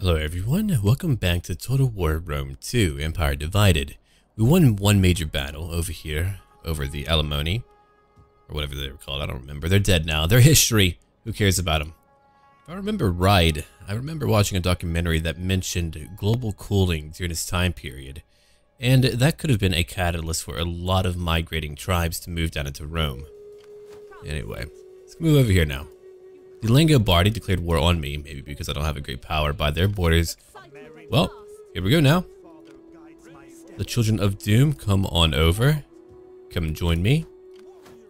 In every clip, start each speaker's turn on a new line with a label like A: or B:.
A: Hello everyone, welcome back to Total War Rome 2 Empire Divided. We won one major battle over here, over the Alimony, or whatever they were called, I don't remember. They're dead now, they're history, who cares about them? If I remember right, I remember watching a documentary that mentioned global cooling during this time period, and that could have been a catalyst for a lot of migrating tribes to move down into Rome. Anyway, let's move over here now. The Langobardi declared war on me, maybe because I don't have a great power by their borders. Well, here we go now. The Children of Doom, come on over. Come join me.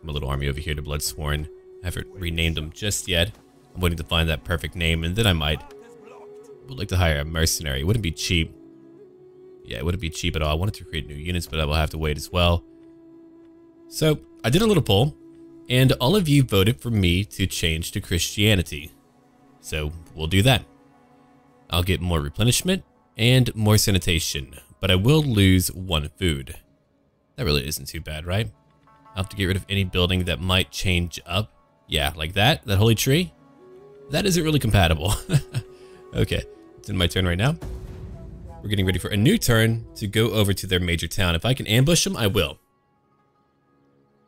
A: My little army over here to Bloodsworn. I haven't renamed them just yet. I'm waiting to find that perfect name, and then I might. would like to hire a mercenary. It wouldn't be cheap. Yeah, it wouldn't be cheap at all. I wanted to create new units, but I will have to wait as well. So, I did a little poll and all of you voted for me to change to Christianity. So we'll do that. I'll get more replenishment and more sanitation, but I will lose one food. That really isn't too bad, right? I'll have to get rid of any building that might change up. Yeah, like that, that holy tree. That isn't really compatible. okay, it's in my turn right now. We're getting ready for a new turn to go over to their major town. If I can ambush them, I will.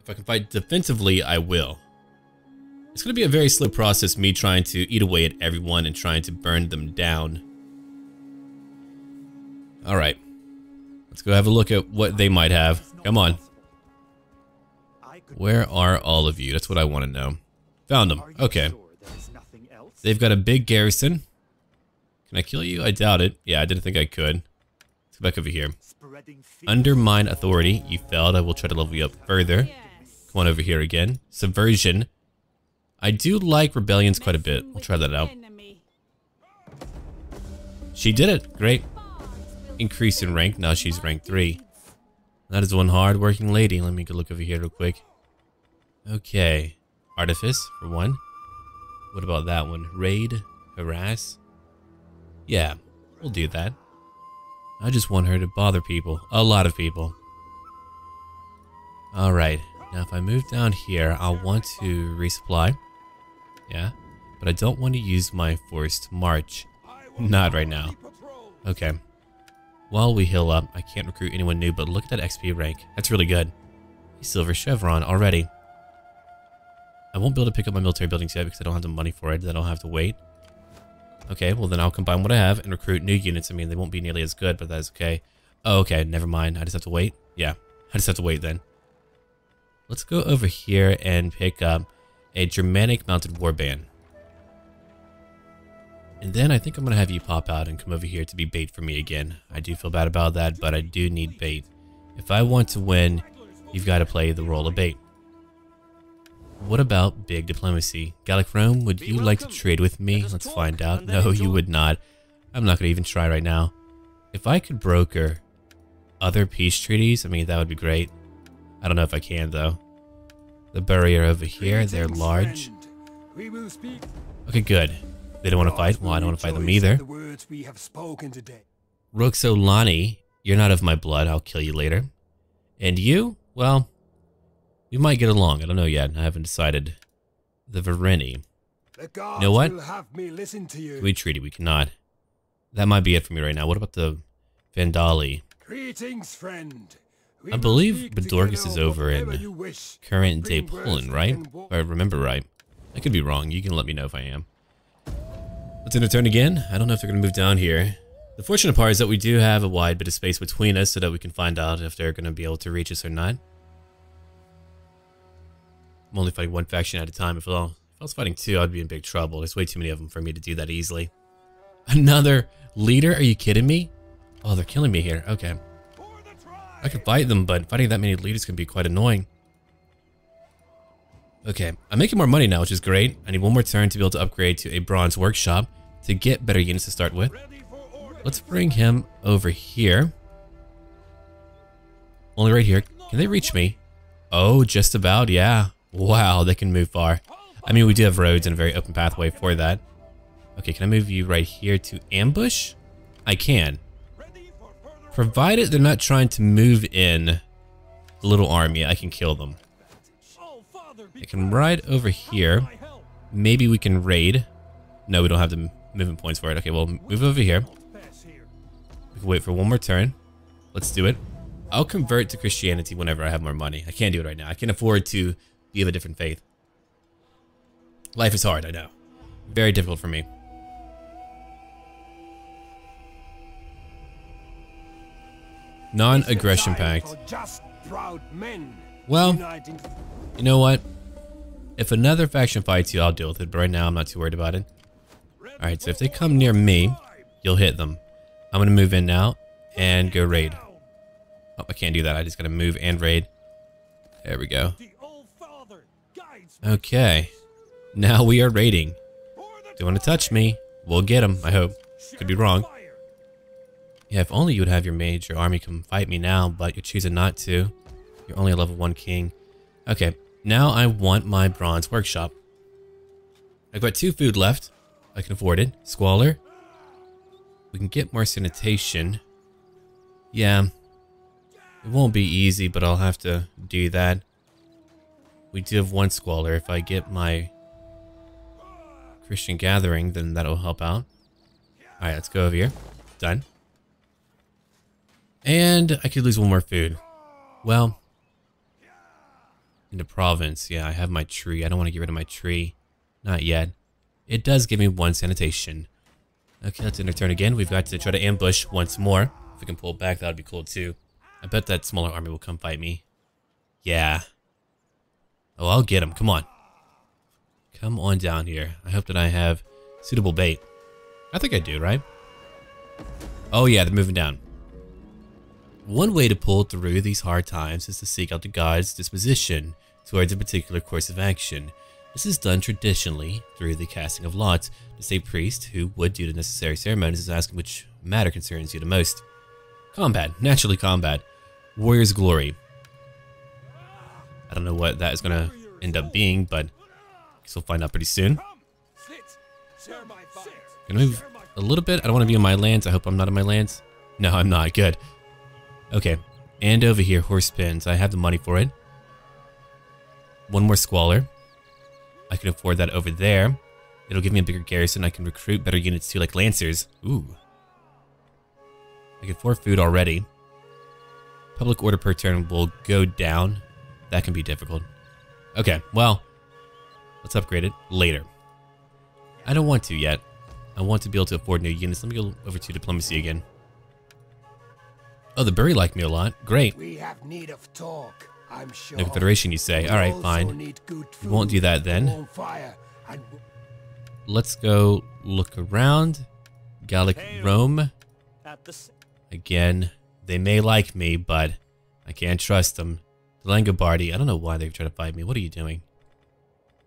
A: If I can fight defensively, I will. It's going to be a very slow process, me trying to eat away at everyone and trying to burn them down. Alright. Let's go have a look at what they might have. Come on. Where are all of you? That's what I want to know. Found them. Okay. They've got a big garrison. Can I kill you? I doubt it. Yeah, I didn't think I could. Let's go back over here. Undermine authority. You failed. I will try to level you up further. Come on over here again. Subversion. I do like rebellions quite a bit. We'll try that out. She did it. Great. Increase in rank. Now she's rank 3. That is one hard-working lady. Let me go look over here real quick. Okay. Artifice, for one. What about that one? Raid? Harass? Yeah, we'll do that. I just want her to bother people. A lot of people. Alright. Now, if I move down here, I'll want to resupply. Yeah, but I don't want to use my forced march. Not right now. Okay. While we heal up, I can't recruit anyone new, but look at that XP rank. That's really good. Silver chevron already. I won't be able to pick up my military buildings yet because I don't have the money for it. Then I'll have to wait. Okay, well then I'll combine what I have and recruit new units. I mean, they won't be nearly as good, but that is okay. Oh, okay, never mind. I just have to wait. Yeah, I just have to wait then. Let's go over here and pick up a Germanic mounted warband. And then I think I'm going to have you pop out and come over here to be bait for me again. I do feel bad about that, but I do need bait. If I want to win, you've got to play the role of bait. What about big diplomacy? Gallic Rome, would you like to trade with me? Let's find out. No, you would not. I'm not going to even try right now. If I could broker other peace treaties, I mean, that would be great. I don't know if I can though. The barrier over here, they're large. Okay, good. They don't want to fight. Well, I don't want to fight them either. Roxolani, you're not of my blood. I'll kill you later. And you? Well, we might get along. I don't know yet. I haven't decided. The Vareni. You know what? Can we treaty? We cannot. That might be it for me right now. What about the Vandali? Greetings, friend. I believe Budorgis is over in current day Poland, right? If I remember right. I could be wrong. You can let me know if I am. Let's end a turn again. I don't know if they're going to move down here. The fortunate part is that we do have a wide bit of space between us so that we can find out if they're going to be able to reach us or not. I'm only fighting one faction at a time. If, well, if I was fighting two, I'd be in big trouble. There's way too many of them for me to do that easily. Another leader? Are you kidding me? Oh, they're killing me here. Okay. I could fight them, but fighting that many leaders can be quite annoying. Okay, I'm making more money now, which is great. I need one more turn to be able to upgrade to a bronze workshop to get better units to start with. Let's bring him over here. Only right here. Can they reach me? Oh, just about, yeah. Wow, they can move far. I mean, we do have roads and a very open pathway for that. Okay, can I move you right here to ambush? I can. Provided they're not trying to move in a little army, I can kill them. I can ride over here. Maybe we can raid. No, we don't have the movement points for it. Okay, well, move over here. We can wait for one more turn. Let's do it. I'll convert to Christianity whenever I have more money. I can't do it right now. I can't afford to be of a different faith. Life is hard, I know. Very difficult for me. Non-aggression pact. Well, you know what? If another faction fights you, I'll deal with it, but right now I'm not too worried about it. Alright, so if they come near me, you'll hit them. I'm gonna move in now and go raid. Oh, I can't do that. I just gotta move and raid. There we go. Okay. Now we are raiding. Don't want to touch me. We'll get him, I hope. Could be wrong. Yeah, if only you would have your mage or army come fight me now, but you're choosing not to. You're only a level 1 king. Okay, now I want my bronze workshop. I've got two food left. I can afford it. Squalor. We can get more sanitation. Yeah. It won't be easy, but I'll have to do that. We do have one squalor. If I get my Christian gathering, then that'll help out. Alright, let's go over here. Done. And I could lose one more food. Well, in the province, yeah, I have my tree. I don't want to get rid of my tree. Not yet. It does give me one sanitation. Okay, let's end our turn again. We've got to try to ambush once more. If we can pull back, that would be cool too. I bet that smaller army will come fight me. Yeah. Oh, I'll get him. Come on. Come on down here. I hope that I have suitable bait. I think I do, right? Oh yeah, they're moving down. One way to pull through these hard times is to seek out the god's disposition towards a particular course of action. This is done traditionally through the casting of lots. The state priest, who would do the necessary ceremonies, is asking which matter concerns you the most. Combat. Naturally combat. Warrior's Glory. I don't know what that is going to end up being, but guess we'll find out pretty soon. Gonna move a little bit. I don't want to be on my lands. I hope I'm not on my lands. No, I'm not. Good. Okay. And over here, horse pins. I have the money for it. One more squalor. I can afford that over there. It'll give me a bigger garrison. I can recruit better units too, like lancers. Ooh. I get four food already. Public order per turn will go down. That can be difficult. Okay, well, let's upgrade it later. I don't want to yet. I want to be able to afford new units. Let me go over to diplomacy again. Oh, the Buri like me a lot. Great. We have need of talk, I'm sure. No confederation, you say. All right, fine. We won't do that then. Let's go look around. Gallic Rome. Again, they may like me, but I can't trust them. The Langobardi, I don't know why they've tried to fight me. What are you doing?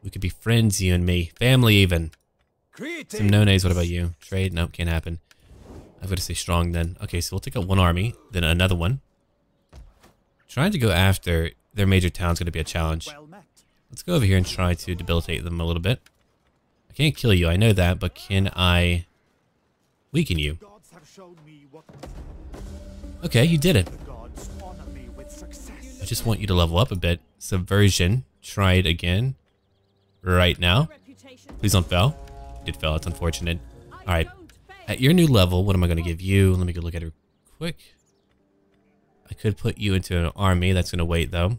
A: We could be friends, you and me. Family, even. Semnones, what about you? Trade? Nope, can't happen. I've got to stay strong then. Okay, so we'll take out one army, then another one. Trying to go after their major town is going to be a challenge. Let's go over here and try to debilitate them a little bit. I can't kill you, I know that, but can I weaken you? Okay, you did it. I just want you to level up a bit. Subversion. Try it again. Right now. Please don't fail. Did fail, it's unfortunate. Alright, at your new level, what am I going to give you? Let me go look at it quick. I could put you into an army. That's going to wait, though.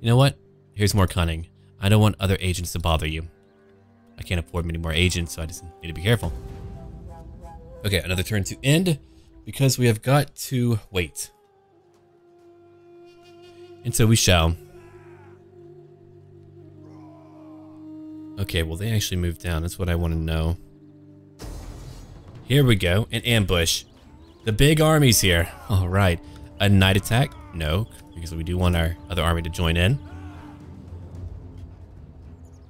A: You know what? Here's more cunning. I don't want other agents to bother you. I can't afford many more agents, so I just need to be careful. Okay, another turn to end because we have got to wait. And so we shall. Okay, well, they actually moved down. That's what I want to know. Here we go, an ambush. The big army's here. All right, a night attack? No, because we do want our other army to join in.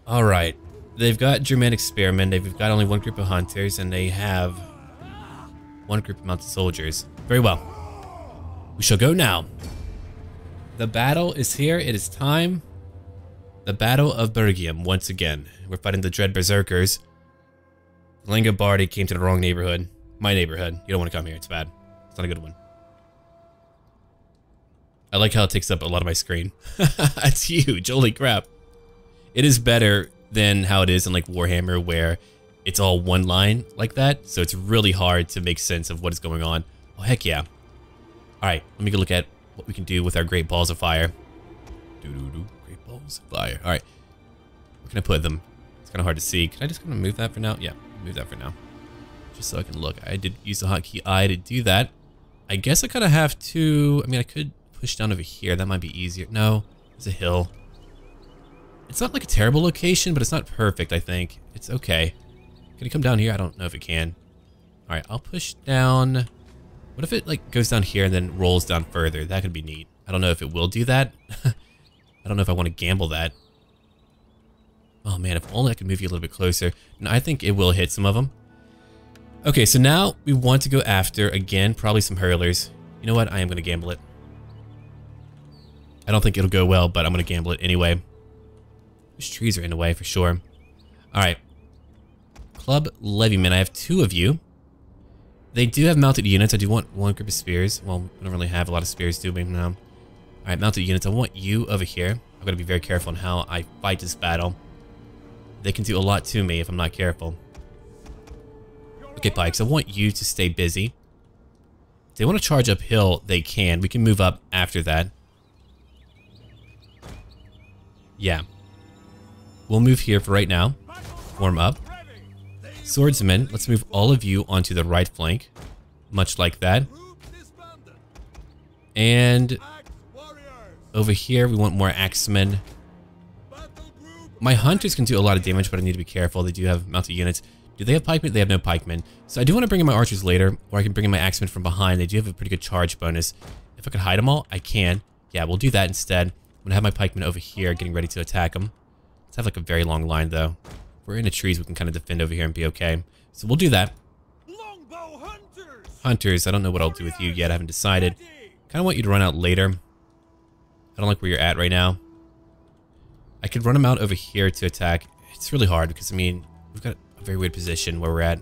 A: All right, they've got Germanic Spearmen. They've got only one group of hunters, and they have one group of mounted soldiers. Very well. We shall go now. The battle is here. It is time. The Battle of Bergium once again. We're fighting the Dread Berserkers. Langobardi came to the wrong neighborhood. My neighborhood. You don't want to come here. It's bad. It's not a good one. I like how it takes up a lot of my screen. it's huge. Holy crap. It is better than how it is in like Warhammer where it's all one line like that. So it's really hard to make sense of what is going on. Oh, heck yeah. All right, let me go look at what we can do with our great balls of fire. Doo -doo -doo. Great balls of fire. All right. Where can I put them? It's kind of hard to see. Can I just kind of move that for now? Yeah, move that for now. Just so I can look. I did use the hotkey I to do that. I guess I kind of have to... I mean, I could push down over here. That might be easier. No, it's a hill. It's not like a terrible location, but it's not perfect, I think. It's okay. Can it come down here? I don't know if it can. All right, I'll push down. What if it like goes down here and then rolls down further? That could be neat. I don't know if it will do that. I don't know if I want to gamble that. Oh man, if only I could move you a little bit closer. And I think it will hit some of them. Okay, so now we want to go after, again, probably some hurlers. You know what? I am going to gamble it. I don't think it'll go well, but I'm going to gamble it anyway. These trees are in the way for sure. All right. Club Levyman, I have two of you. They do have mounted units. I do want one group of spears. Well, we don't really have a lot of spears, do we? No. All right, mounted units. I want you over here. I'm going to be very careful on how I fight this battle. They can do a lot to me if I'm not careful. Okay, Pikes, I want you to stay busy. If they want to charge uphill, they can. We can move up after that. Yeah. We'll move here for right now. Warm up. Swordsman, let's move all of you onto the right flank. Much like that. And over here, we want more axemen. My hunters can do a lot of damage, but I need to be careful. They do have mounted units. Do they have pikemen? They have no pikemen. So I do want to bring in my archers later, or I can bring in my axemen from behind. They do have a pretty good charge bonus. If I could hide them all, I can. Yeah, we'll do that instead. I'm going to have my pikemen over here getting ready to attack them. Let's have like a very long line though. If we're in the trees, we can kind of defend over here and be okay. So we'll do that. Hunters. hunters, I don't know what I'll do with you yet. I haven't decided. Kind of want you to run out later. I don't like where you're at right now. I could run them out over here to attack. It's really hard because, I mean, we've got a very weird position where we're at.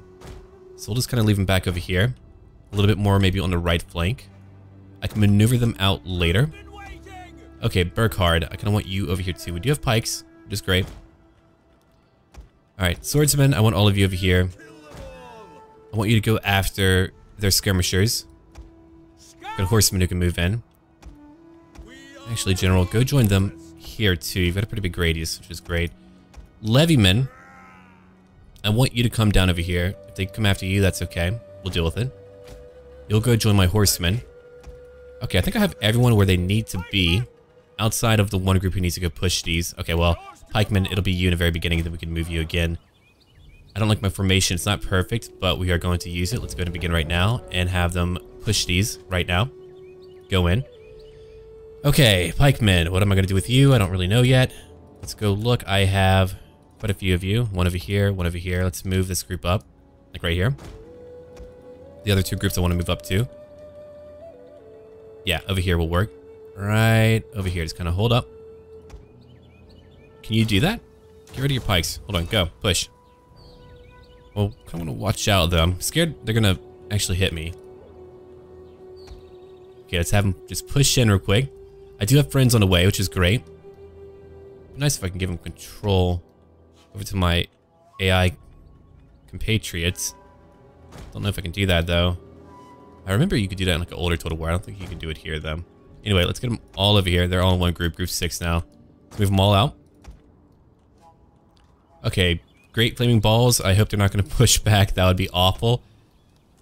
A: So we'll just kind of leave them back over here. A little bit more maybe on the right flank. I can maneuver them out later. Okay, Burkhard, I kind of want you over here too. We do have pikes which is great. Alright, swordsmen, I want all of you over here. I want you to go after their skirmishers. Got horsemen who can move in. Actually, General, go join them here too. You've got a pretty big radius, which is great. Levyman, I want you to come down over here. If they come after you, that's okay. We'll deal with it. You'll go join my horsemen. Okay, I think I have everyone where they need to be. Outside of the one group who needs to go push these. Okay, well, Pikeman, it'll be you in the very beginning, then we can move you again. I don't like my formation. It's not perfect, but we are going to use it. Let's go ahead and begin right now and have them push these right now. Go in. Okay, Pikemen, what am I going to do with you? I don't really know yet. Let's go look. I have quite a few of you. One over here, one over here. Let's move this group up, like right here. The other two groups I want to move up to. Yeah, over here will work. Right over here. Just kind of hold up. Can you do that? Get rid of your pikes. Hold on, go. Push. Well, I want to watch out, though. I'm scared they're going to actually hit me. Okay, let's have them just push in real quick. I do have friends on the way, which is great. Nice if I can give them control over to my AI compatriots. Don't know if I can do that, though. I remember you could do that in like an older Total War. I don't think you can do it here, though. Anyway, let's get them all over here. They're all in one group, group six now. Let's move them all out. Okay, great flaming balls. I hope they're not going to push back. That would be awful.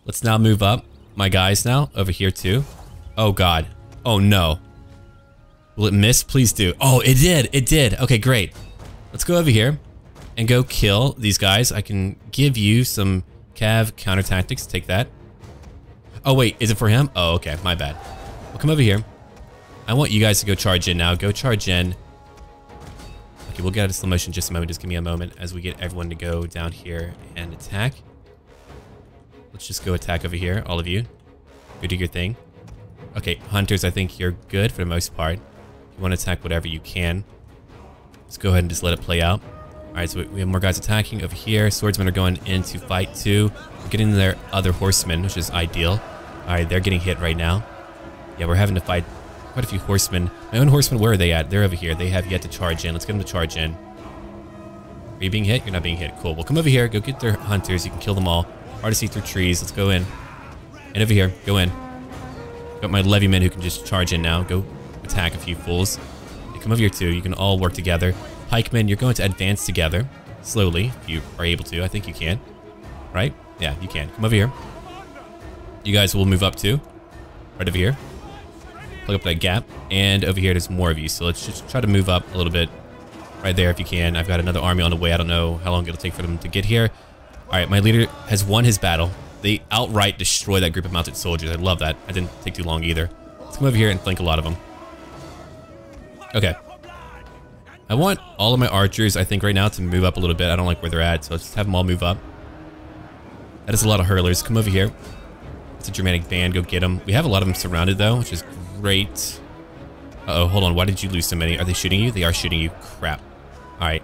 A: Let's now move up. My guys now, over here too. Oh god. Oh no. Will it miss? Please do. Oh, it did. It did. Okay, great. Let's go over here and go kill these guys. I can give you some Cav counter tactics. Take that. Oh, wait. Is it for him? Oh, okay. My bad. We'll come over here. I want you guys to go charge in now. Go charge in. Okay, we'll get out of slow motion just a moment. Just give me a moment as we get everyone to go down here and attack. Let's just go attack over here, all of you. Go do your thing. Okay, hunters, I think you're good for the most part. You want to attack whatever you can, let's go ahead and just let it play out. All right, so we have more guys attacking over here. Swordsmen are going in to fight too. We're getting their other horsemen, which is ideal. All right, they're getting hit right now. Yeah, we're having to fight quite a few horsemen. My own horsemen, where are they at? They're over here. They have yet to charge in. Let's get them to charge in. Are you being hit? You're not being hit. Cool. Well, come over here. Go get their hunters. You can kill them all. Hard to see through trees. Let's go in. And over here. Go in. Got my levymen who can just charge in now. Go attack a few fools. They come over here too. You can all work together. Pikemen, you're going to advance together. Slowly, if you are able to. I think you can. Right? Yeah, you can. Come over here. You guys will move up too. Right over here. Plug up that gap. And over here, there's more of you. So let's just try to move up a little bit. Right there if you can. I've got another army on the way. I don't know how long it'll take for them to get here. Alright, my leader has won his battle. They outright destroy that group of mounted soldiers. I love that. I didn't take too long either. Let's come over here and flank a lot of them. Okay. I want all of my archers, I think, right now to move up a little bit. I don't like where they're at, so let's just have them all move up. That is a lot of hurlers. Come over here. It's a Germanic band. Go get them. We have a lot of them surrounded, though, which is great. Uh oh hold on. Why did you lose so many? Are they shooting you? They are shooting you. Crap. All right.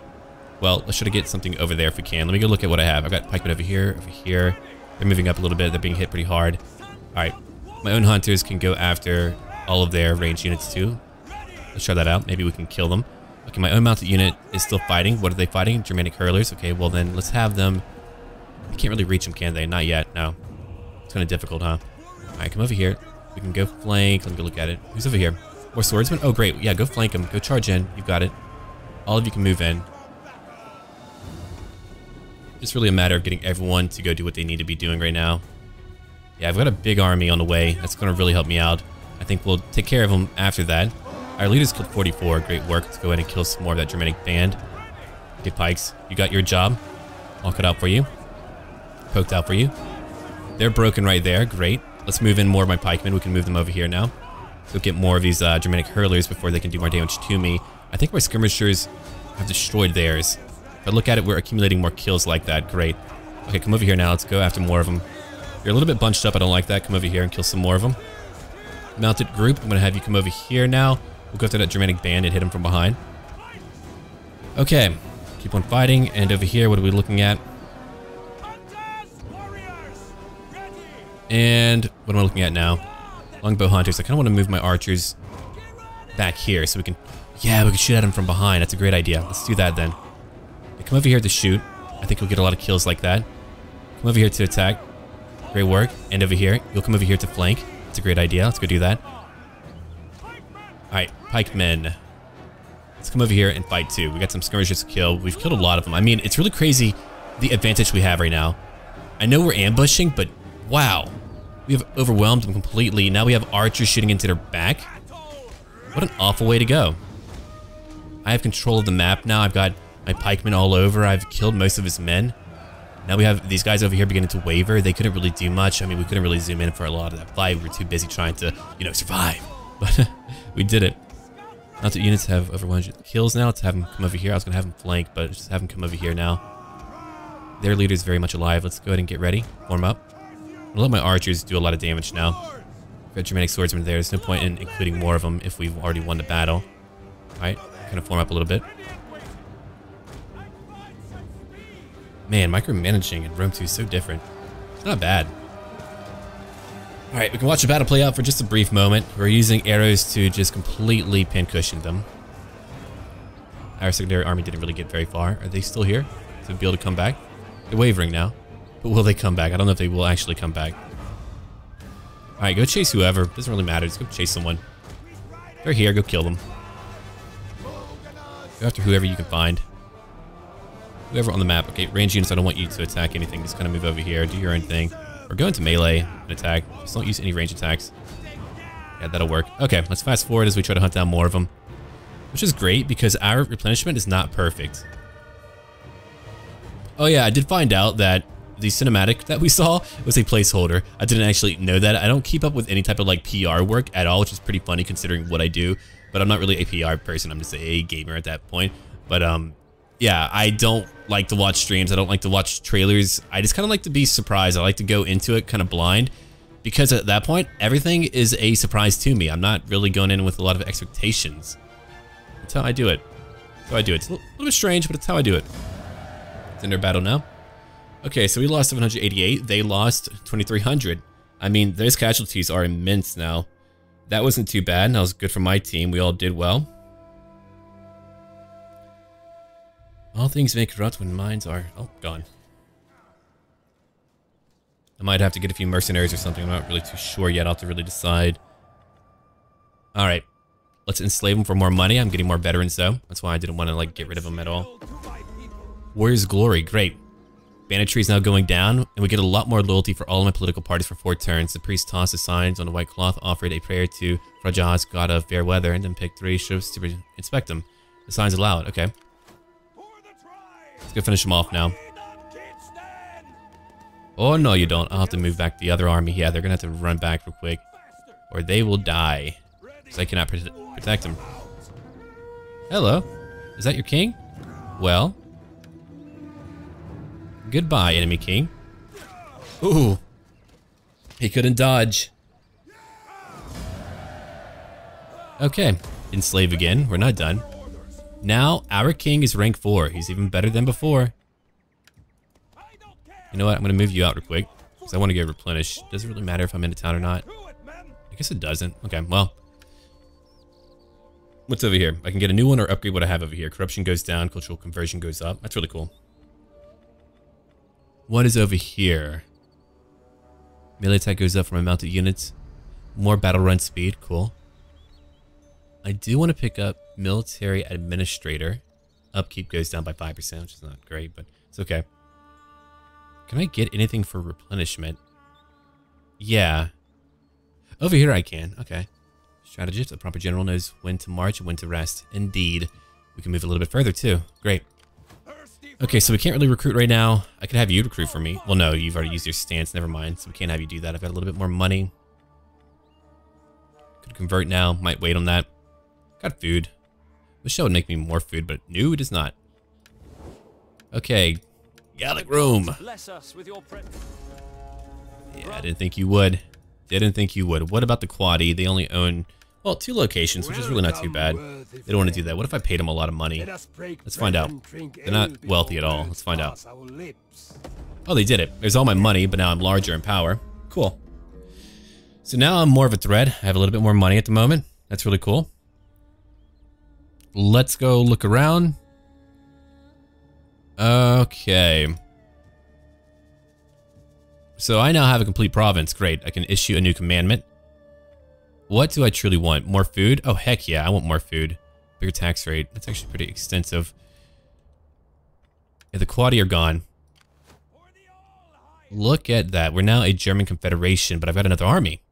A: Well, let's try to get something over there if we can. Let me go look at what I have. I've got pikemen over here, over here. They're moving up a little bit. They're being hit pretty hard. All right. My own hunters can go after all of their range units too. Let's try that out. Maybe we can kill them. Okay, my own mounted unit is still fighting. What are they fighting? Germanic hurlers. Okay, well then let's have them... I can't really reach them, can they? Not yet. No. It's kind of difficult, huh? All right, come over here. We can go flank. Let me go look at it. Who's over here? More swordsmen? Oh, great. Yeah, go flank them. Go charge in. You've got it. All of you can move in. It's really a matter of getting everyone to go do what they need to be doing right now. Yeah, I've got a big army on the way. That's going to really help me out. I think we'll take care of them after that. Our leaders killed 44. Great work. Let's go ahead and kill some more of that Germanic band. Okay, Pikes, you got your job. I'll cut out for you. Poked out for you. They're broken right there. Great. Let's move in more of my pikemen. We can move them over here now. So get more of these uh, Germanic hurlers before they can do more damage to me. I think my skirmishers have destroyed theirs. I look at it, we're accumulating more kills like that. Great. Okay, come over here now. Let's go after more of them. You're a little bit bunched up. I don't like that. Come over here and kill some more of them. Mounted group, I'm going to have you come over here now. We'll go through that Germanic band and hit him from behind. Okay. Keep on fighting. And over here, what are we looking at? And what am I looking at now? Longbow hunters. I kind of want to move my archers back here so we can... Yeah, we can shoot at him from behind. That's a great idea. Let's do that then. Come over here to shoot. I think we'll get a lot of kills like that. Come over here to attack. Great work. And over here. You'll come over here to flank. That's a great idea. Let's go do that. Alright, pikemen. Let's come over here and fight too. We got some skirmishers to kill. We've killed a lot of them. I mean, it's really crazy the advantage we have right now. I know we're ambushing, but wow. We have overwhelmed them completely. Now we have archers shooting into their back. What an awful way to go. I have control of the map now. I've got my pikemen all over. I've killed most of his men. Now we have these guys over here beginning to waver. They couldn't really do much. I mean, we couldn't really zoom in for a lot of that fight. We were too busy trying to, you know, survive. But we did it. Not that units have over 100 kills now. Let's have them come over here. I was going to have them flank, but just have them come over here now. Their leader is very much alive. Let's go ahead and get ready. Form up. I'm let my archers do a lot of damage now. We've got Germanic swordsmen there. There's no point in including more of them if we've already won the battle. Alright, kind of form up a little bit. Man, micromanaging in Rome 2 is so different. It's not bad. Alright, we can watch the battle play out for just a brief moment. We're using arrows to just completely pincushion them. Our secondary army didn't really get very far. Are they still here to be able to come back? They're wavering now. But will they come back? I don't know if they will actually come back. Alright, go chase whoever. Doesn't really matter. Just go chase someone. They're here. Go kill them. Go after whoever you can find. Whoever on the map. Okay, range units, I don't want you to attack anything. Just kind of move over here. Do your own thing. Or go into melee and attack. Just don't use any range attacks. Yeah, that'll work. Okay, let's fast forward as we try to hunt down more of them. Which is great because our replenishment is not perfect. Oh yeah, I did find out that the cinematic that we saw was a placeholder. I didn't actually know that. I don't keep up with any type of like PR work at all, which is pretty funny considering what I do. But I'm not really a PR person. I'm just a gamer at that point. But um, yeah, I don't like to watch streams. I don't like to watch trailers. I just kind of like to be surprised. I like to go into it kind of blind because at that point, everything is a surprise to me. I'm not really going in with a lot of expectations. That's how I do it. That's how I do it. It's a little, bit strange, but it's how I do it. It's in their battle now. Okay, so we lost 788. They lost 2,300. I mean, those casualties are immense now. That wasn't too bad. That was good for my team. We all did well. All things make corrupt when minds are... Oh, gone. I might have to get a few mercenaries or something. I'm not really too sure yet. I'll have to really decide. Alright. Let's enslave them for more money. I'm getting more veterans, though. That's why I didn't want to, like, get rid of them at all. Warrior's Glory. Great. Banditry is now going down, and we get a lot more loyalty for all of my political parties for four turns. The priest tossed the signs on a white cloth, offered a prayer to Frajah's god of fair weather, and then picked three ships to inspect them. The signs allowed. Okay. Let's go finish them off now. Oh, no, you don't. I'll have to move back the other army. Yeah, they're going to have to run back real quick. Or they will die. Because I cannot protect them. Hello. Is that your king? Well. Goodbye, enemy king. Ooh. He couldn't dodge. Okay. Enslave again. We're not done. Now, our king is rank 4. He's even better than before. You know what? I'm going to move you out real quick. Because I want to get replenished. Does it really matter if I'm into town or not? I guess it doesn't. Okay, well. What's over here? I can get a new one or upgrade what I have over here. Corruption goes down. Cultural conversion goes up. That's really cool. What is over here? Melee attack goes up for my mounted units. More battle run speed. Cool. I do want to pick up military administrator. Upkeep goes down by 5%, which is not great, but it's okay. Can I get anything for replenishment? Yeah. Over here I can. Okay. Strategist, a proper general knows when to march and when to rest. Indeed. We can move a little bit further too. Great. Okay, so we can't really recruit right now. I could have you recruit for me. Well, no, you've already used your stance. Never mind. So we can't have you do that. I've got a little bit more money. Could convert now. Might wait on that. Got food. Michelle would make me more food, but no, it does not. Okay. Gallic Rome. Yeah, I didn't think you would. Didn't think you would. What about the Quadi? They only own, well, two locations, which is really not too bad. They don't want to do that. What if I paid them a lot of money? Let's find out. They're not wealthy at all. Let's find out. Oh, they did it. There's all my money, but now I'm larger in power. Cool. So now I'm more of a threat. I have a little bit more money at the moment. That's really cool. Let's go look around. Okay. So I now have a complete province. Great. I can issue a new commandment. What do I truly want? More food? Oh, heck yeah. I want more food. Bigger tax rate. That's actually pretty extensive. Yeah, the Quadi are gone. Look at that. We're now a German confederation, but I've got another army.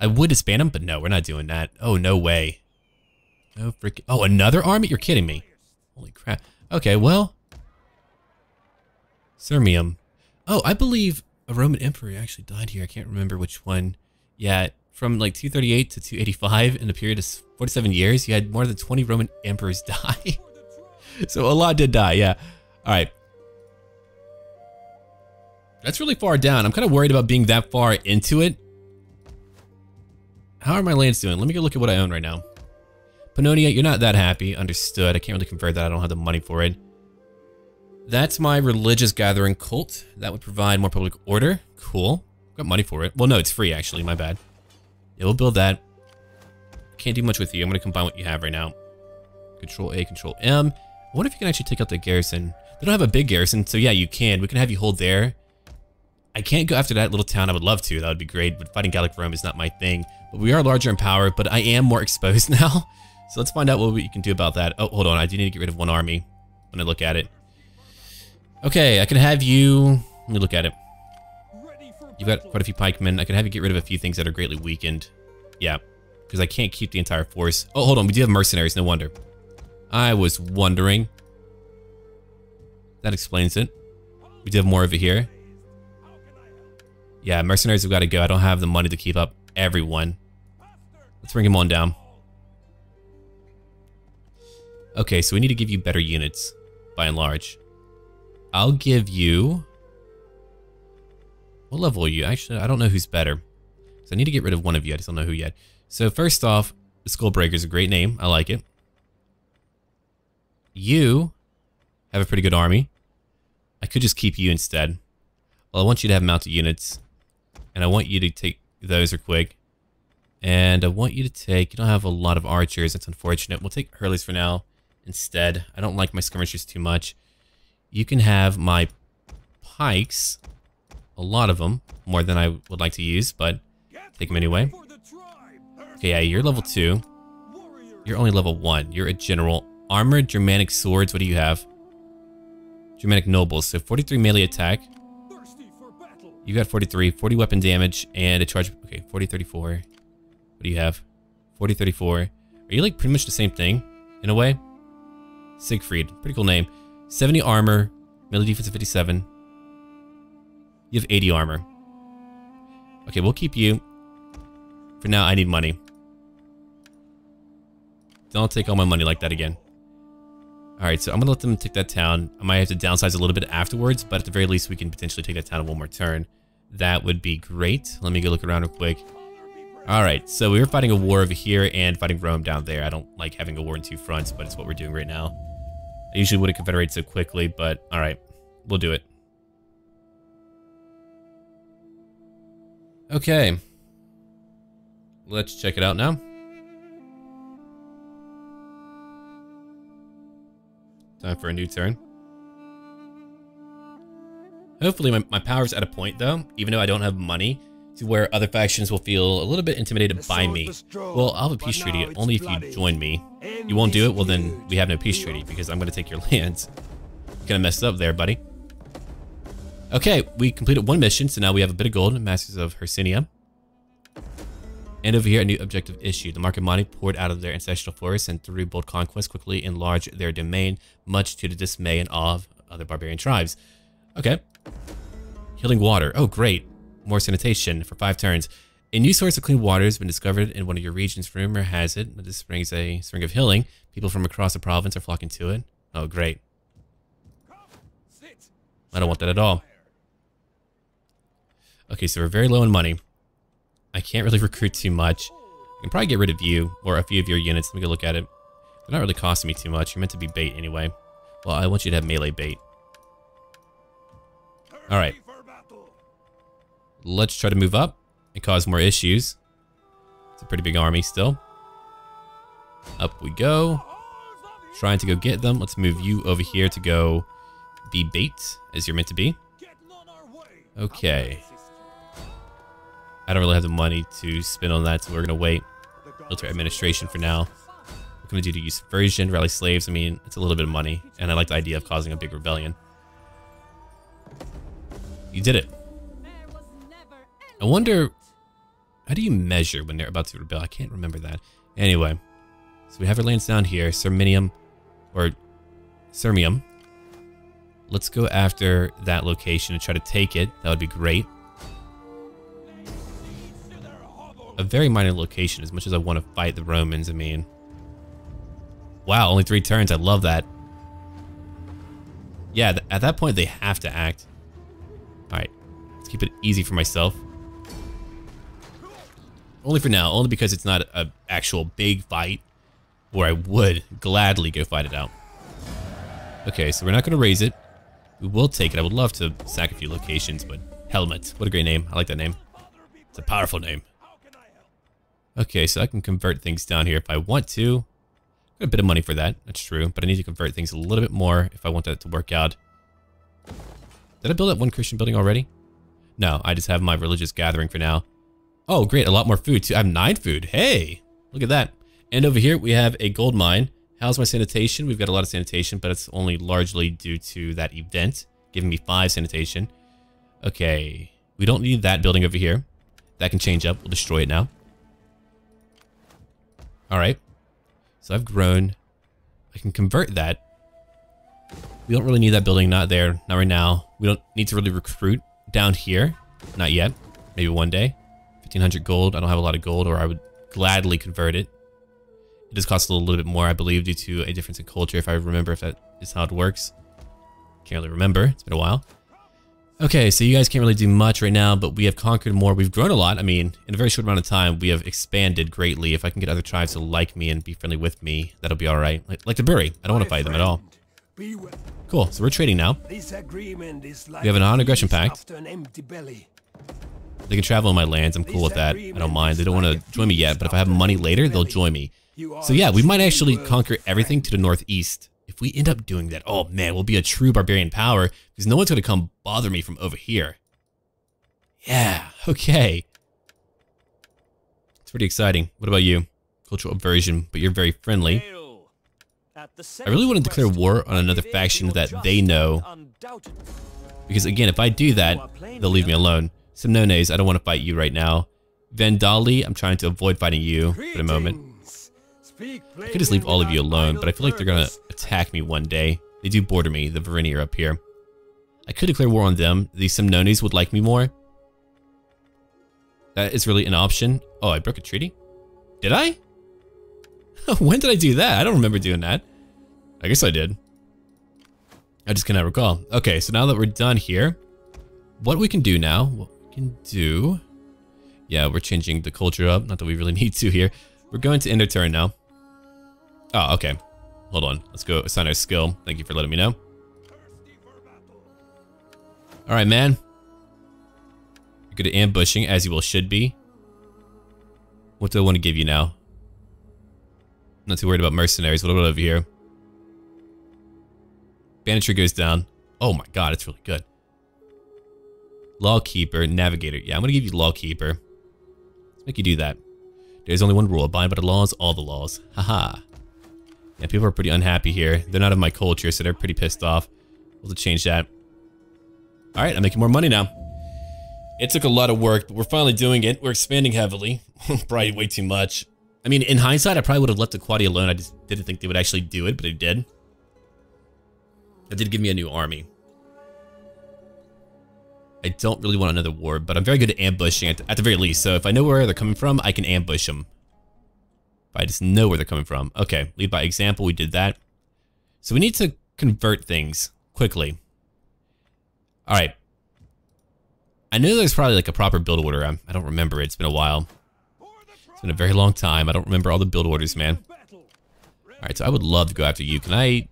A: I would disband them, but no, we're not doing that. Oh, no way. No freaking... Oh, another army? You're kidding me. Holy crap. Okay, well... Sirmium. Oh, I believe a Roman emperor actually died here. I can't remember which one. Yeah, from like 238 to 285 in a period of 47 years, you had more than 20 Roman emperors die. so a lot did die, yeah. All right. That's really far down. I'm kind of worried about being that far into it. How are my lands doing? Let me go look at what I own right now. Pannonia, you're not that happy. Understood. I can't really convert that. I don't have the money for it. That's my religious gathering cult. That would provide more public order. Cool. Got money for it. Well, no, it's free, actually. My bad. Yeah, we'll build that. Can't do much with you. I'm going to combine what you have right now. Control A, Control M. I wonder if you can actually take out the garrison. They don't have a big garrison, so yeah, you can. We can have you hold there. I can't go after that little town. I would love to. That would be great, but fighting Gallic Rome is not my thing. But we are larger in power, but I am more exposed now. So let's find out what we can do about that. Oh, hold on. I do need to get rid of one army when I look at it. Okay, I can have you... Let me look at it. You've got quite a few pikemen. I can have you get rid of a few things that are greatly weakened. Yeah, because I can't keep the entire force. Oh, hold on. We do have mercenaries. No wonder. I was wondering. That explains it. We do have more over here. Yeah, mercenaries have got to go. I don't have the money to keep up everyone. Let's bring him on down. Okay, so we need to give you better units, by and large. I'll give you... What level are you? Actually, I don't know who's better. So I need to get rid of one of you. I just don't know who yet. So first off, the Skullbreaker is a great name. I like it. You have a pretty good army. I could just keep you instead. Well, I want you to have mounted units. And I want you to take those are quick. And I want you to take, you don't have a lot of archers. That's unfortunate. We'll take Hurleys for now instead. I don't like my skirmishers too much. You can have my pikes. A lot of them. More than I would like to use, but take them anyway. Okay, yeah, you're level 2. You're only level 1. You're a general. Armored Germanic swords, what do you have? Germanic nobles, so 43 melee attack. You got 43, 40 weapon damage, and a charge. Okay, 40, 34. What do you have? 40, 34. Are you like pretty much the same thing, in a way? Siegfried, pretty cool name. 70 armor, melee defense of 57. You have 80 armor. Okay, we'll keep you. For now, I need money. Don't take all my money like that again. Alright, so I'm going to let them take that town. I might have to downsize a little bit afterwards, but at the very least, we can potentially take that town in one more turn. That would be great. Let me go look around real quick. Alright, so we were fighting a war over here and fighting Rome down there. I don't like having a war in two fronts, but it's what we're doing right now. I usually wouldn't confederate so quickly, but alright, we'll do it. Okay. Let's check it out now. Time for a new turn. Hopefully my, my power's at a point though, even though I don't have money, to where other factions will feel a little bit intimidated by me. Well, I'll have a peace treaty only if you join me. You won't do it? Well then, we have no peace treaty because I'm going to take your lands. Kind of messed up there, buddy. Okay, we completed one mission, so now we have a bit of gold, and Masters of Hercynia. And over here, a new objective issue. The Marcomanni poured out of their ancestral forests and through bold conquest quickly enlarged their domain, much to the dismay and awe of other barbarian tribes. Okay. Healing water. Oh, great. More sanitation for five turns. A new source of clean water has been discovered in one of your regions. Rumor has it that this spring is a spring of healing. People from across the province are flocking to it. Oh, great. I don't want that at all. Okay, so we're very low in money. I can't really recruit too much. I can probably get rid of you or a few of your units. Let me go look at it. They're not really costing me too much. You're meant to be bait anyway. Well, I want you to have melee bait. Alright. Let's try to move up and cause more issues. It's a pretty big army still. Up we go. Trying to go get them. Let's move you over here to go be bait, as you're meant to be. Okay. I don't really have the money to spend on that, so we're going to wait. Military administration for now. What can we do to use version, rally slaves? I mean, it's a little bit of money, and I like the idea of causing a big rebellion. You did it. I wonder, how do you measure when they're about to rebel? I can't remember that. Anyway, so we have our lands down here, Sirminium, or Sirmium. Let's go after that location and try to take it. That would be great. A very minor location, as much as I want to fight the Romans, I mean. Wow, only three turns. I love that. Yeah, th at that point, they have to act. Alright, let's keep it easy for myself. Only for now, only because it's not an actual big fight where I would gladly go fight it out. Okay, so we're not going to raise it. We will take it. I would love to sack a few locations, but Helmet. What a great name. I like that name. It's a powerful name. Okay, so I can convert things down here if I want to. Got a bit of money for that. That's true. But I need to convert things a little bit more if I want that to work out. Did I build that one Christian building already? No, I just have my religious gathering for now. Oh, great. A lot more food, too. I have nine food. Hey, look at that. And over here, we have a gold mine. How's my sanitation? We've got a lot of sanitation, but it's only largely due to that event, giving me five sanitation. Okay, we don't need that building over here. That can change up. We'll destroy it now. All right. So I've grown. I can convert that. We don't really need that building. Not there. Not right now. We don't need to really recruit down here. Not yet. Maybe one day. 1500 gold. I don't have a lot of gold or I would gladly convert it. It does cost a little, little bit more, I believe, due to a difference in culture, if I remember if that is how it works. Can't really remember. It's been a while. Okay, so you guys can't really do much right now, but we have conquered more. We've grown a lot. I mean, in a very short amount of time, we have expanded greatly. If I can get other tribes to like me and be friendly with me, that'll be all right. Like, like the Buri. I don't want to fight them at all. Cool, so we're trading now. we have an non-aggression pact. They can travel on my lands. I'm cool with that. I don't mind. They don't want to join me yet, but if I have money later, they'll join me. So yeah, we might actually conquer everything to the northeast. If we end up doing that, oh man, we'll be a true barbarian power because no one's going to come bother me from over here. Yeah, okay. It's pretty exciting. What about you? Cultural aversion, but you're very friendly. I really want to declare war on another faction that they know. Because again, if I do that, they'll leave me alone. Semnones, I don't want to fight you right now. Vandali, I'm trying to avoid fighting you for the moment. I could just leave all of you alone, but I feel like they're gonna attack me one day. They do border me, the Varini are up here. I could declare war on them. These Semnones would like me more. That is really an option. Oh, I broke a treaty? Did I? when did I do that? I don't remember doing that. I guess I did. I just cannot recall. Okay, so now that we're done here, what we can do now, can do... Yeah, we're changing the culture up. Not that we really need to here. We're going to end our turn now. Oh, okay. Hold on. Let's go assign our skill. Thank you for letting me know. Alright, man. You're good at ambushing, as you will should be. What do I want to give you now? I'm Not too worried about mercenaries. What about over here? Banditry goes down. Oh my god, it's really good. Lawkeeper, Navigator. Yeah, I'm going to give you Lawkeeper. Let's make you do that. There's only one rule. Abide by the laws, all the laws. Haha. Yeah, people are pretty unhappy here. They're not of my culture, so they're pretty pissed off. We'll have to change that. Alright, I'm making more money now. It took a lot of work, but we're finally doing it. We're expanding heavily. probably way too much. I mean, in hindsight, I probably would have left the Quadi alone. I just didn't think they would actually do it, but they did. That did give me a new army. I don't really want another war, but I'm very good at ambushing at, at the very least. So if I know where they're coming from, I can ambush them. If I just know where they're coming from. Okay, lead by example. We did that. So we need to convert things quickly. All right. I know there's probably like a proper build order. I'm, I do not remember it. It's been a while. It's been a very long time. I don't remember all the build orders, man. All right, so I would love to go after you. Can I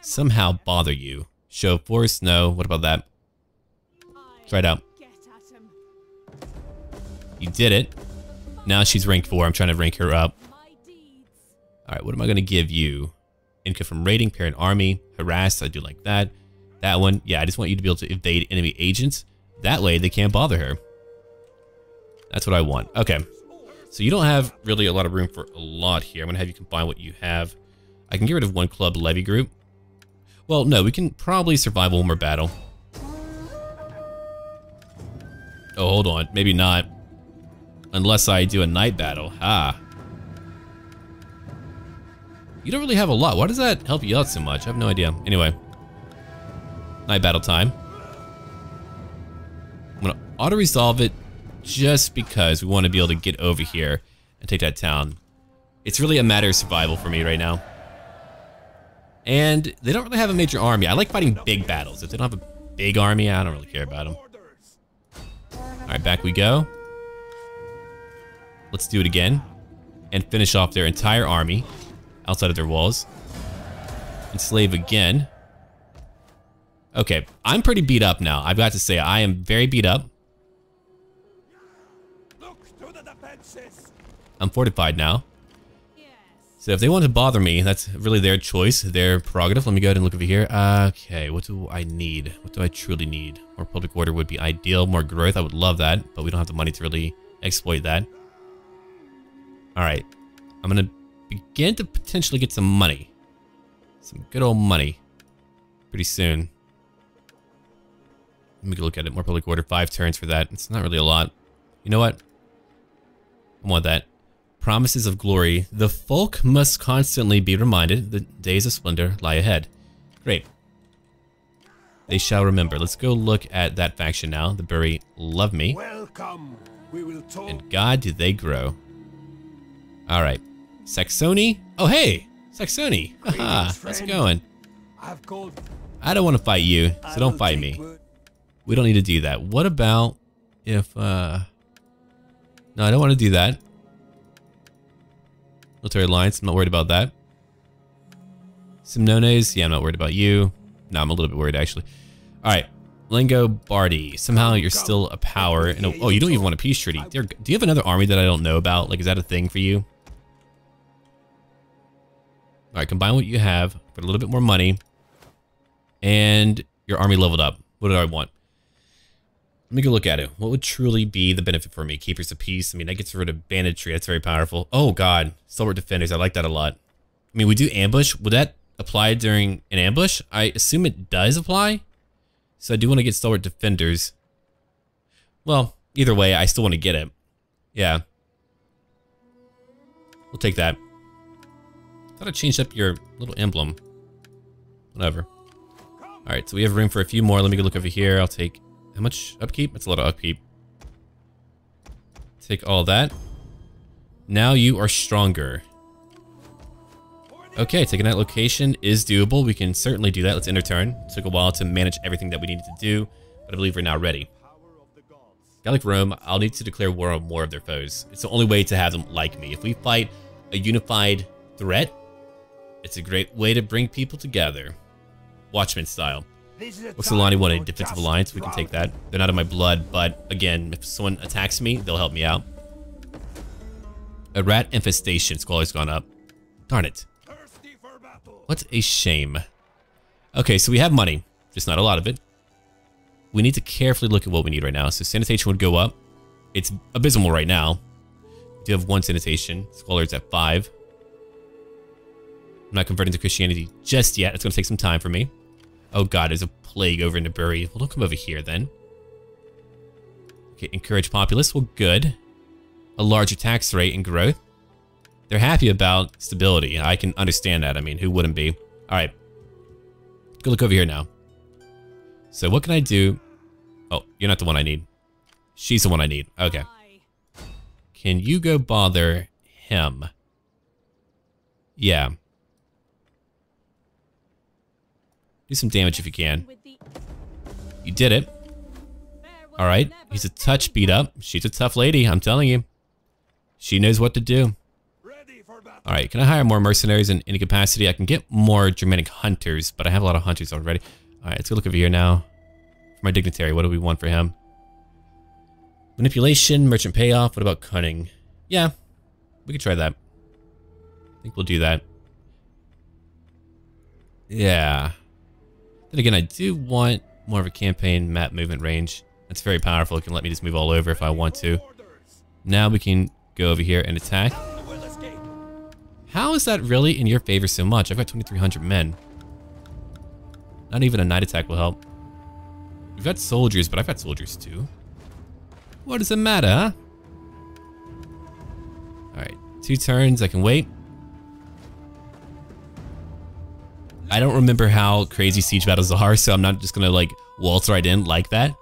A: somehow bother you? Show force? No. What about that? Try it out. You did it. Now she's rank 4. I'm trying to rank her up. Alright, what am I going to give you? Income from raiding, parent army, harass, I do like that. That one, yeah, I just want you to be able to evade enemy agents. That way they can't bother her. That's what I want. Okay. So you don't have really a lot of room for a lot here. I'm going to have you combine what you have. I can get rid of one club levy group. Well, no, we can probably survive one more battle. Oh, hold on. Maybe not. Unless I do a night battle. Ah. You don't really have a lot. Why does that help you out so much? I have no idea. Anyway. Night battle time. I'm going to auto-resolve it just because we want to be able to get over here and take that town. It's really a matter of survival for me right now. And they don't really have a major army. I like fighting big battles. If they don't have a big army, I don't really care about them. Alright, back we go. Let's do it again. And finish off their entire army outside of their walls. Enslave again. Okay, I'm pretty beat up now. I've got to say, I am very beat up. I'm fortified now. So if they want to bother me, that's really their choice, their prerogative. Let me go ahead and look over here. Okay, what do I need? What do I truly need? More public order would be ideal. More growth, I would love that, but we don't have the money to really exploit that. All right, I'm gonna begin to potentially get some money. Some good old money. Pretty soon. Let me look at it. More public order, five turns for that. It's not really a lot. You know what? I want that promises of glory, the folk must constantly be reminded that days of splendor lie ahead. Great. They shall remember. Let's go look at that faction now. The Buri love me. Welcome. We will talk. And God, do they grow. All right. Saxony. Oh, hey. Saxony. Haha. How's it going? I don't want to fight you, so don't fight me. We don't need to do that. What about if, uh... No, I don't want to do that. Military alliance, I'm not worried about that. Semnones, yeah, I'm not worried about you. No, I'm a little bit worried actually. All right, Langobardi. Somehow you're still a power. And a, oh, you don't even want a peace treaty. Do you have another army that I don't know about? Like, is that a thing for you? All right, combine what you have, put a little bit more money, and your army leveled up. What do I want? Let me go look at it. What would truly be the benefit for me? Keepers of Peace. I mean, that gets rid of banditry. That's very powerful. Oh, God. Stalwart Defenders. I like that a lot. I mean, we do ambush. Would that apply during an ambush? I assume it does apply. So I do want to get Stalwart Defenders. Well, either way, I still want to get it. Yeah. We'll take that. Thought I changed up your little emblem. Whatever. Alright, so we have room for a few more. Let me go look over here. I'll take... How much upkeep? That's a lot of upkeep. Take all that. Now you are stronger. Okay, taking that location is doable. We can certainly do that. Let's end our turn. It took a while to manage everything that we needed to do, but I believe we're now ready. Gallic Rome, I'll need to declare war on more of their foes. It's the only way to have them like me. If we fight a unified threat, it's a great way to bring people together. Watchmen style. Roxolani want a defensive alliance. We can take that. They're not in my blood, but again, if someone attacks me, they'll help me out. A rat infestation. Squalor's gone up. Darn it. What a shame. Okay, so we have money, just not a lot of it. We need to carefully look at what we need right now. So sanitation would go up. It's abysmal right now. We do have one sanitation. Squalor's at five. I'm not converting to Christianity just yet. It's going to take some time for me. Oh god, there's a plague over in the Naburi. Well, don't come over here then. Okay, encourage populace. Well, good. A larger tax rate and growth. They're happy about stability. I can understand that. I mean, who wouldn't be? All right. Go look over here now. So what can I do? Oh, you're not the one I need. She's the one I need. Okay. Can you go bother him? Yeah. Do some damage if you can. You did it. Alright. He's a touch beat up. She's a tough lady, I'm telling you. She knows what to do. All right, can I hire more mercenaries in any capacity? I can get more Germanic hunters, but I have a lot of hunters already. All right, let's go look over here now. For my dignitary, what do we want for him? Manipulation, merchant payoff. What about cunning? Yeah, we could try that. I think we'll do that. Yeah. Then again, I do want more of a campaign map movement range. That's very powerful. It can let me just move all over if I want to. Now we can go over here and attack. How is that really in your favor so much? I've got 2,300 men. Not even a night attack will help. We've got soldiers, but I've got soldiers too. What does it matter? Alright, two turns, I can wait. I don't remember how crazy siege battles are, so I'm not just gonna like waltz right in like that.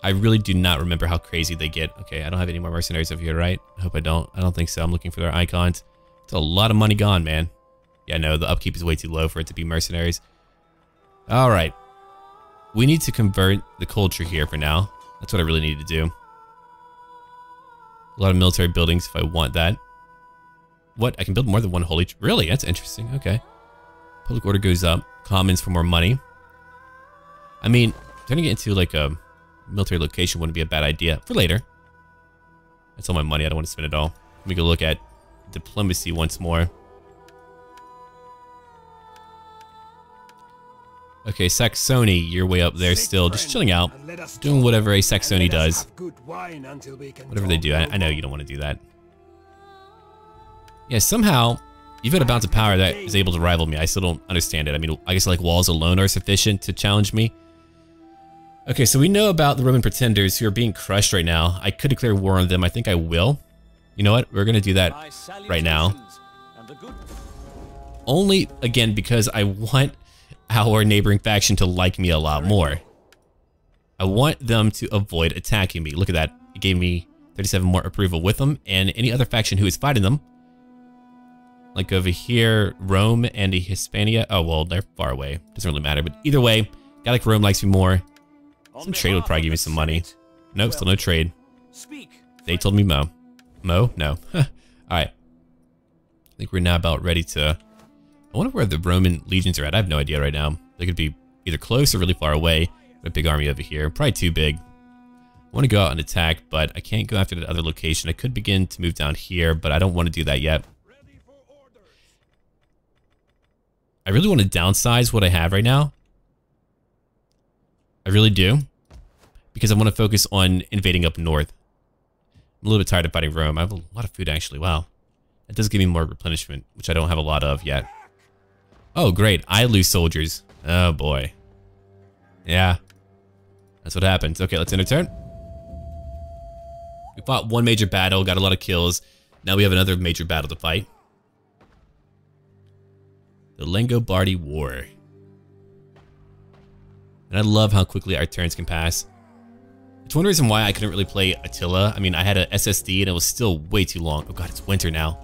A: I really do not remember how crazy they get. Okay, I don't have any more mercenaries over here, right? I hope I don't. I don't think so. I'm looking for their icons. It's a lot of money gone, man. Yeah, no, the upkeep is way too low for it to be mercenaries. All right. We need to convert the culture here for now. That's what I really need to do. A lot of military buildings if I want that. What? I can build more than one holy... Really? That's interesting. Okay. Public order goes up. Commons for more money. I mean, turning it into like a military location wouldn't be a bad idea for later. That's all my money. I don't want to spend it all. Let me go look at diplomacy once more. Okay, Saxony, you're way up there still, just chilling out, doing whatever a Saxony does. Whatever they do, I, I know you don't want to do that. Yeah, somehow, you've got a bounce of power that is able to rival me. I still don't understand it. I mean, I guess like walls alone are sufficient to challenge me. Okay, so we know about the Roman pretenders who are being crushed right now. I could declare war on them. I think I will. You know what? We're going to do that right now. Only, again, because I want our neighboring faction to like me a lot more. I want them to avoid attacking me. Look at that. It gave me 37 more approval with them. And any other faction who is fighting them, like over here, Rome and Hispania. Oh, well, they're far away. Doesn't really matter. But either way, Gallic Rome likes me more. Some trade would probably give me some money. Nope, still no trade. They told me Mo. Mo? No. Alright. I think we're now about ready to... I wonder where the Roman legions are at. I have no idea right now. They could be either close or really far away. A big army over here. Probably too big. I want to go out and attack, but I can't go after that other location. I could begin to move down here, but I don't want to do that yet. I really want to downsize what I have right now. I really do. Because I want to focus on invading up north. I'm a little bit tired of fighting Rome. I have a lot of food, actually. Wow. It does give me more replenishment, which I don't have a lot of yet. Oh, great. I lose soldiers. Oh, boy. Yeah. That's what happens. Okay, let's end a turn. We fought one major battle, got a lot of kills. Now we have another major battle to fight. The Langobardi War. And I love how quickly our turns can pass. It's one reason why I couldn't really play Attila. I mean, I had a SSD and it was still way too long. Oh god, it's winter now.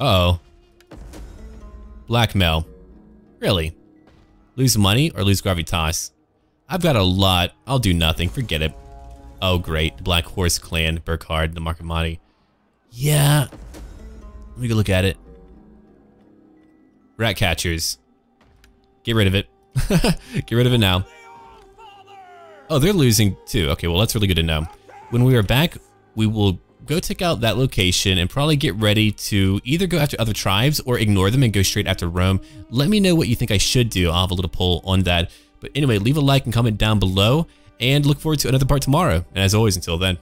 A: Uh oh Blackmail. Really? Lose money or lose gravitas? I've got a lot. I'll do nothing. Forget it. Oh, great. The Black Horse Clan, Burkhard, the Marcomanni. Yeah. Let me go look at it. Rat catchers. Get rid of it. Get rid of it now. Oh, they're losing too. Okay, well, that's really good to know. When we are back, we will go check out that location and probably get ready to either go after other tribes or ignore them and go straight after Rome. Let me know what you think I should do. I'll have a little poll on that. But anyway, leave a like and comment down below and look forward to another part tomorrow. And as always, until then.